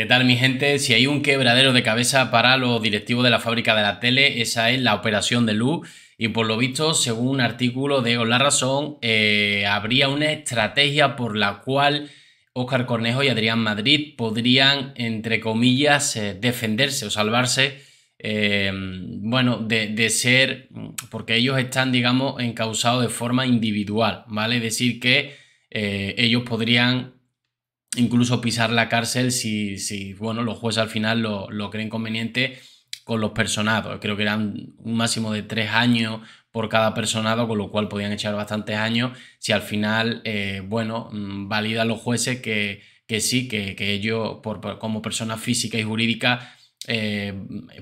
¿Qué tal mi gente? Si hay un quebradero de cabeza para los directivos de la fábrica de la tele, esa es la operación de luz y por lo visto, según un artículo de La Razón, eh, habría una estrategia por la cual Óscar Cornejo y Adrián Madrid podrían, entre comillas, eh, defenderse o salvarse, eh, bueno, de, ser, porque ellos están, digamos, encausados de forma individual, ¿vale? Es decir, que ellos podrían incluso pisar la cárcel si, si bueno, los jueces al final lo, lo, creen conveniente con los personados. Creo que eran un máximo de tres años por cada personado, con lo cual podían echar bastantes años si al final, eh, bueno, mm, validan los jueces que, que sí, que, que ellos por, como personas físicas y jurídicas eh,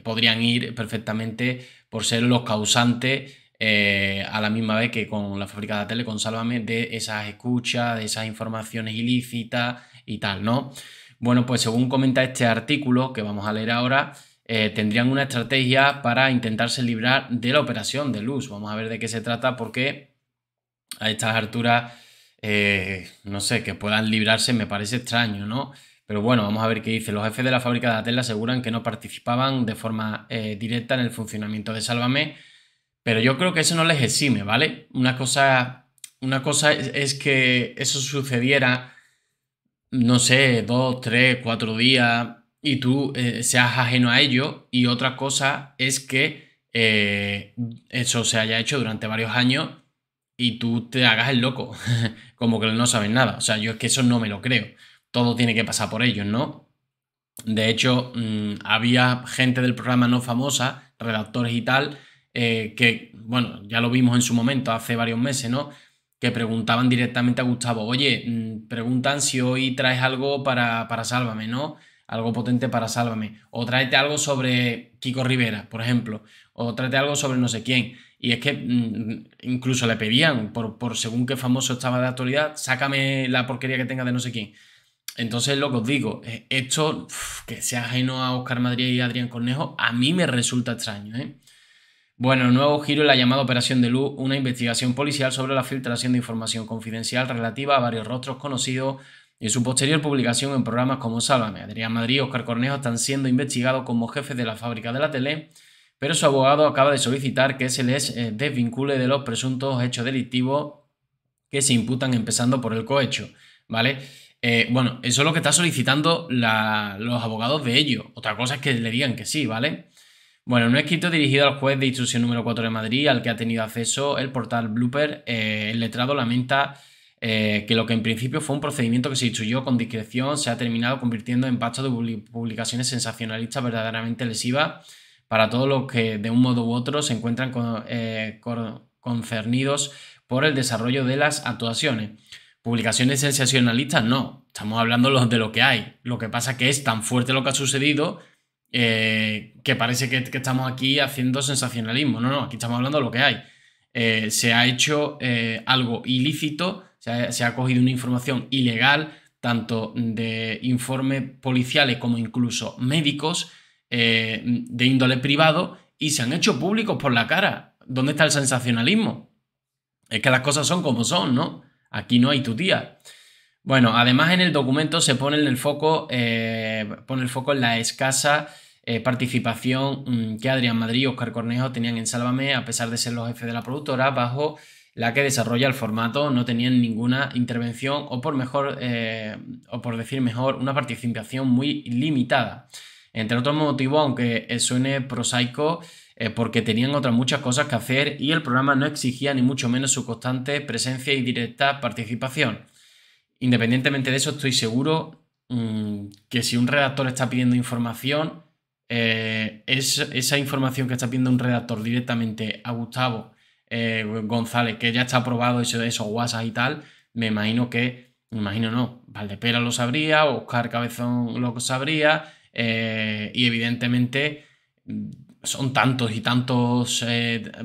podrían ir perfectamente por ser los causantes eh, a la misma vez que con la fábrica de tele, con Sálvame, de esas escuchas, de esas informaciones ilícitas y tal, ¿no? Bueno, pues según comenta este artículo que vamos a leer ahora, eh, tendrían una estrategia para intentarse librar de la operación de luz. Vamos a ver de qué se trata porque a estas alturas, eh, no sé, que puedan librarse me parece extraño, ¿no? Pero bueno, vamos a ver qué dice. Los jefes de la fábrica de la tele aseguran que no participaban de forma eh, directa en el funcionamiento de Sálvame, pero yo creo que eso no les exime, ¿vale? Una cosa, una cosa es que eso sucediera no sé, dos, tres, cuatro días y tú eh, seas ajeno a ello y otra cosa es que eh, eso se haya hecho durante varios años y tú te hagas el loco, como que no sabes nada. O sea, yo es que eso no me lo creo. Todo tiene que pasar por ellos, ¿no? De hecho, mm, había gente del programa no famosa, redactores y tal, eh, que, bueno, ya lo vimos en su momento, hace varios meses, ¿no? Que preguntaban directamente a Gustavo, oye, mm, preguntan si hoy traes algo para, para Sálvame, ¿no? Algo potente para Sálvame. O tráete algo sobre Kiko Rivera, por ejemplo. O tráete algo sobre no sé quién. Y es que mm, incluso le pedían, por, por según qué famoso estaba de actualidad, sácame la porquería que tenga de no sé quién. Entonces, lo que os digo, eh, esto, que sea ajeno a Oscar Madrid y Adrián Cornejo, a mí me resulta extraño, ¿eh? Bueno, nuevo giro en la llamada Operación de Luz, una investigación policial sobre la filtración de información confidencial relativa a varios rostros conocidos y su posterior publicación en programas como Sálvame. Adrián Madrid y Oscar Cornejo están siendo investigados como jefes de la fábrica de la tele, pero su abogado acaba de solicitar que se les eh, desvincule de los presuntos hechos delictivos que se imputan empezando por el cohecho, ¿vale? Eh, bueno, eso es lo que está solicitando los abogados de ellos. Otra cosa es que le digan que sí, ¿vale? Bueno, un escrito dirigido al juez de instrucción número 4 de Madrid, al que ha tenido acceso el portal Blooper, eh, el letrado lamenta eh, que lo que en principio fue un procedimiento que se instruyó con discreción se ha terminado convirtiendo en pasto de publicaciones sensacionalistas verdaderamente lesivas para todos los que de un modo u otro se encuentran eh, concernidos por el desarrollo de las actuaciones. Publicaciones sensacionalistas no, estamos hablando de lo que hay. Lo que pasa es que es tan fuerte lo que ha sucedido eh, que parece que, estamos aquí haciendo sensacionalismo. No, no, aquí estamos hablando de lo que hay. Eh, se ha hecho eh, algo ilícito, se ha, cogido una información ilegal, tanto de informes policiales como incluso médicos, de índole privado, y se han hecho públicos por la cara. ¿Dónde está el sensacionalismo? Es que las cosas son como son, ¿no? Aquí no hay tu tía. Bueno, además en el documento se pone en el foco, eh, pone el foco en la escasa eh, participación mm, que Adrián Madrid y Oscar Cornejo tenían en Sálvame, a pesar de ser los jefes de la productora, bajo la que desarrolla el formato, no tenían ninguna intervención o por mejor, eh, o por decir mejor, una participación muy limitada. Entre otros motivos, aunque suene prosaico, porque tenían otras muchas cosas que hacer y el programa no exigía ni mucho menos su constante presencia y directa participación. Independientemente de eso, estoy seguro mm, que si un redactor está pidiendo información, eh, es, esa información que está pidiendo un redactor directamente a Gustavo eh, González, que ya está aprobado eso, esos WhatsApp y tal, me imagino que, me imagino no, Valdepera lo sabría, Oscar Cabezón lo sabría, eh, y evidentemente mm, son tantos y tantos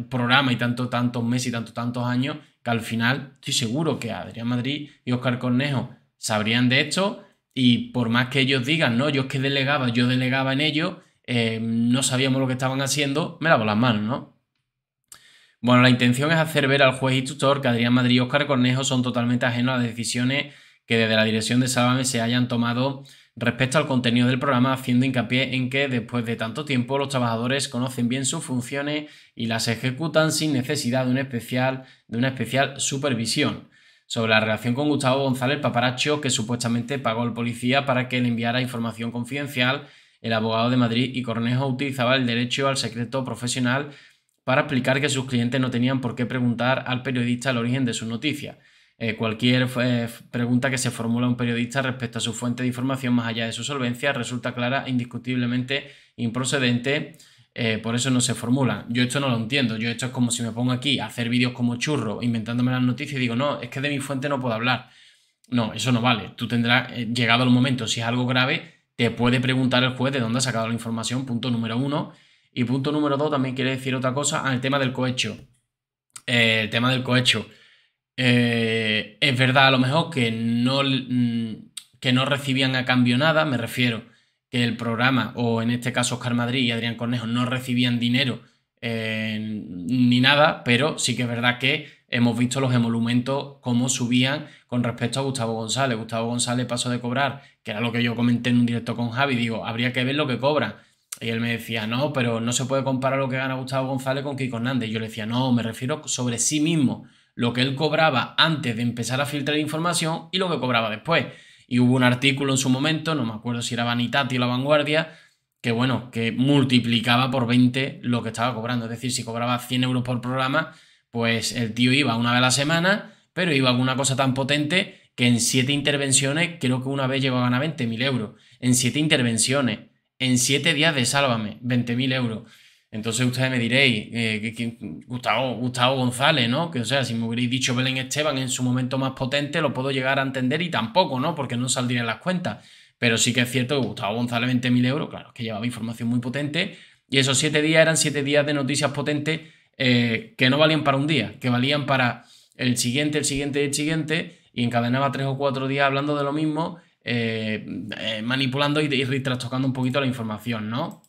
programas y tantos, tantos meses y tantos, tantos años que al final estoy seguro que Adrián Madrid y Oscar Cornejo sabrían de esto y por más que ellos digan, no, yo es que delegaba, yo delegaba en ellos, eh, no sabíamos lo que estaban haciendo, me lavo las manos, ¿no? Bueno, la intención es hacer ver al juez y tutor que Adrián Madrid y Oscar Cornejo son totalmente ajenos a las decisiones que desde la dirección de Sábame se hayan tomado respecto al contenido del programa, haciendo hincapié en que después de tanto tiempo los trabajadores conocen bien sus funciones y las ejecutan sin necesidad de una especial, de una especial supervisión. Sobre la relación con Gustavo González Paparacho, que supuestamente pagó al policía para que le enviara información confidencial, el abogado de Madrid y Cornejo utilizaba el derecho al secreto profesional para explicar que sus clientes no tenían por qué preguntar al periodista el origen de su noticia. Eh, cualquier eh, pregunta que se formula un periodista respecto a su fuente de información más allá de su solvencia resulta clara indiscutiblemente improcedente, eh, por eso no se formula. Yo esto no lo entiendo, yo esto es como si me pongo aquí a hacer vídeos como churro, inventándome las noticias y digo, no, es que de mi fuente no puedo hablar. No, eso no vale. Tú tendrás, llegado el momento, si es algo grave, te puede preguntar el juez de dónde ha sacado la información, punto número uno. Y punto número dos también quiere decir otra cosa, al tema del cohecho. el tema del cohecho. Eh, es verdad a lo mejor que no, mm, que no recibían a cambio nada, me refiero que el programa, o en este caso Oscar Madrid y Adrián Cornejo, no recibían dinero eh, ni nada, pero sí que es verdad que hemos visto los emolumentos cómo subían con respecto a Gustavo González. Gustavo González pasó de cobrar, que era lo que yo comenté en un directo con Javi, digo, habría que ver lo que cobra. Y él me decía, no, pero no se puede comparar lo que gana Gustavo González con Kiko Hernández. Yo le decía, no, me refiero sobre sí mismo lo que él cobraba antes de empezar a filtrar información y lo que cobraba después. Y hubo un artículo en su momento, no me acuerdo si era Vanitati o La Vanguardia, que bueno, que multiplicaba por 20 lo que estaba cobrando. Es decir, si cobraba 100 euros por programa, pues el tío iba una vez a la semana, pero iba con una cosa tan potente que en 7 intervenciones creo que una vez llegó a ganar 20.000 euros. En 7 intervenciones, en 7 días de Sálvame, 20.000 euros. Entonces ustedes me diréis, eh, Gustavo, Gustavo González, ¿no? Que o sea, si me hubierais dicho Belén Esteban en su momento más potente, lo puedo llegar a entender y tampoco, ¿no? Porque no saldría en las cuentas. Pero sí que es cierto que Gustavo González 20.000 euros, claro, que llevaba información muy potente. Y esos siete días eran siete días de noticias potentes eh, que no valían para un día, que valían para el siguiente, el siguiente y el siguiente. Y encadenaba tres o cuatro días hablando de lo mismo, eh, manipulando y, y un poquito la información, ¿no?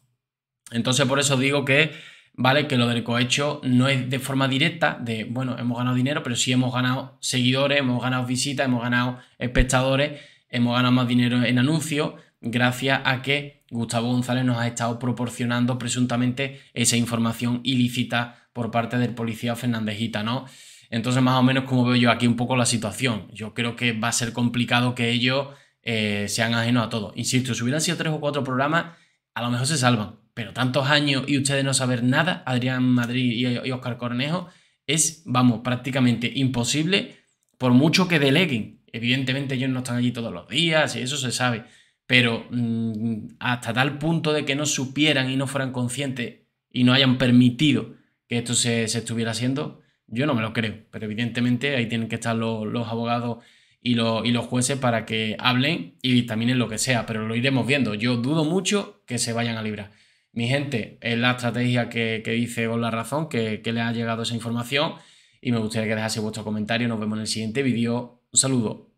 Entonces, por eso digo que, ¿vale? Que lo del cohecho no es de forma directa, de, bueno, hemos ganado dinero, pero sí hemos ganado seguidores, hemos ganado visitas, hemos ganado espectadores, hemos ganado más dinero en anuncios, gracias a que Gustavo González nos ha estado proporcionando presuntamente esa información ilícita por parte del policía Fernandejita, ¿no? Entonces, más o menos, como veo yo aquí un poco la situación. Yo creo que va a ser complicado que ellos eh, sean ajenos a todo. Insisto, si hubieran sido tres o cuatro programas, a lo mejor se salvan pero tantos años y ustedes no saber nada, Adrián Madrid y, Oscar Cornejo, es, vamos, prácticamente imposible, por mucho que deleguen. Evidentemente ellos no están allí todos los días y eso se sabe, pero mm, hasta tal punto de que no supieran y no fueran conscientes y no hayan permitido que esto se, estuviera haciendo, yo no me lo creo, pero evidentemente ahí tienen que estar los, abogados y los, y los, jueces para que hablen y dictaminen lo que sea, pero lo iremos viendo. Yo dudo mucho que se vayan a librar. Mi gente, es la estrategia que, dice con la razón, que, que le ha llegado esa información y me gustaría que dejase vuestro comentario. Nos vemos en el siguiente vídeo. Un saludo.